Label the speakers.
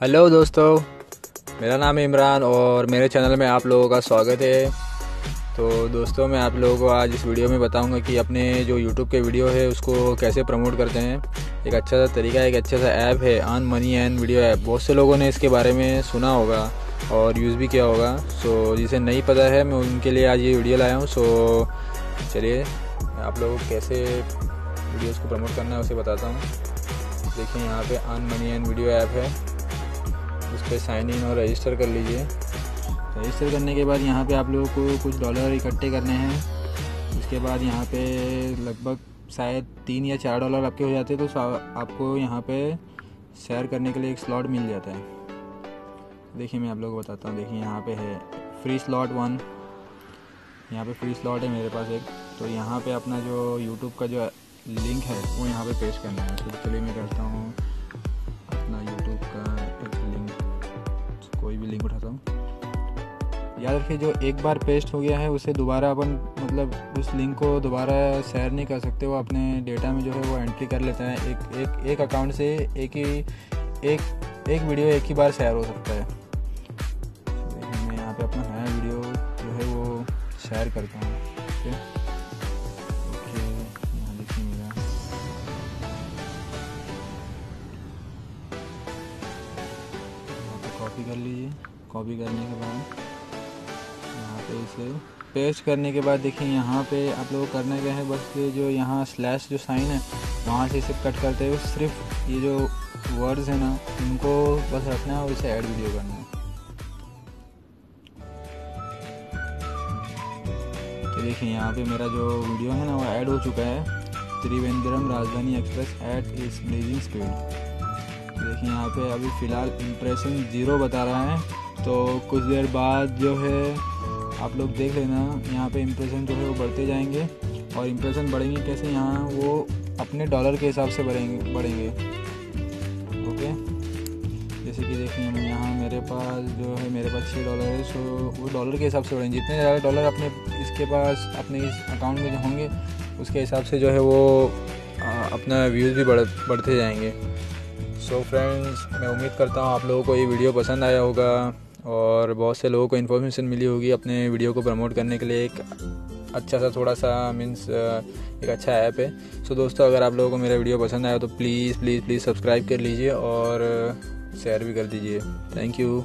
Speaker 1: Hello दोस्तों। मेरा नाम इमरान और मेरे चैनल में आप लोगों का स्वागत है। तो दोस्तों, मैं आप लोगों को आज इस वीडियो में बताऊँगा कि अपने जो यूट्यूब के वीडियो है, उसको कैसे प्रमोट करते हैं। एक अच्छा सा तरीका, एक अच्छा सा ऐप है आन मनी एंड वीडियो ऐप बहुत से लोगों ने इसके बारे में सुना होगा और यूज़ भी किया होगा। सो जिसे नहीं पता है, मैं उनके लिए आज ये वीडियो लाया हूँ। सो चलिए आप लोगों को कैसे वीडियोज़ को प्रमोट करना है, उसे बताता हूँ। देखिए, यहाँ पे आन मनी एंड वीडियो ऐप है। उस पर साइन इन और रजिस्टर कर लीजिए। रजिस्टर करने के बाद यहाँ पे आप लोगों को कुछ डॉलर इकट्ठे करने हैं। उसके बाद यहाँ पे लगभग शायद तीन या चार डॉलर आपके हो जाते हैं तो आपको यहाँ पे शेयर करने के लिए एक स्लॉट मिल जाता है। देखिए मैं आप लोगों को बताता हूँ। देखिए यहाँ पे है फ्री स्लॉट वन यहाँ पे फ्री स्लॉट है मेरे पास एक। तो यहाँ पे अपना जो यूट्यूब का जो लिंक है, वो यहाँ पे पेश करना है। तो चलिए मैं करता हूँ। याद रखिए जो एक बार पेस्ट हो गया है, उसे दोबारा अपन मतलब उस लिंक को दोबारा शेयर नहीं कर सकते, वो अपने डेटा में जो है वो एंट्री कर लेते हैं। एक एक एक अकाउंट से एक ही, एक एक वीडियो एक ही बार शेयर हो सकता है। मैं यहाँ पे अपना नया वीडियो जो है वो शेयर करता हूँ। ओके कॉपी कर लीजिए। कॉपी करने के बाद इसे पेस्ट करने के बाद देखिए यहाँ पे आप लोग करना क्या है, बस ये जो यहाँ स्लैश जो साइन है, वहाँ से इसे कट करते हुए सिर्फ़ ये जो वर्ड्स हैं ना उनको बस रखना है और इसे ऐड वीडियो करना है। तो देखिए यहाँ पे मेरा जो वीडियो है ना, वो ऐड हो चुका है। त्रिवेंद्रम राजधानी एक्सप्रेस एट इस ब्लेजिंग स्पीड देखिए यहाँ पे अभी फ़िलहाल इम्प्रेशन ज़ीरो बता रहा है। तो कुछ देर बाद जो है आप लोग देख लेना, यहाँ पे इम्प्रेशन जो है वो बढ़ते जाएँगे। और इम्प्रेशन बढ़ेंगे कैसे? यहाँ वो अपने डॉलर के हिसाब से बढ़ेंगे बढ़ेंगे। ओके जैसे कि देखिए हम यहाँ मेरे पास जो है, मेरे पास छः डॉलर है सो वो डॉलर के हिसाब से बढ़ेंगे। जितने ज़्यादा डॉलर अपने, इसके पास, अपने इस अकाउंट में होंगे, उसके हिसाब से जो है वो अपना व्यूज़ भी बढ़, बढ़ते जाएँगे। सो so फ्रेंड्स मैं उम्मीद करता हूँ आप लोगों को ये वीडियो पसंद आया होगा। और बहुत से लोगों को इन्फॉर्मेशन मिली होगी अपने वीडियो को प्रमोट करने के लिए। एक अच्छा सा, थोड़ा सा मीन्स एक अच्छा ऐप है। सो so दोस्तों, अगर आप लोगों को मेरा वीडियो पसंद आया तो प्लीज़ प्लीज़ प्लीज़ सब्सक्राइब कर लीजिए और शेयर भी कर दीजिए। Thank you